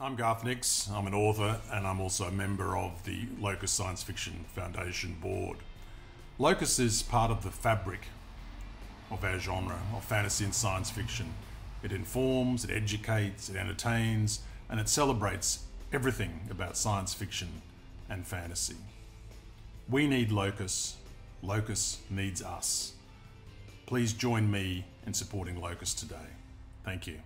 I'm Garth Nix. I'm an author and I'm also a member of the Locus Science Fiction Foundation board. Locus is part of the fabric of our genre of fantasy and science fiction. It informs, it educates, it entertains, and it celebrates everything about science fiction and fantasy. We need Locus. Locus needs us. Please join me in supporting Locus today. Thank you.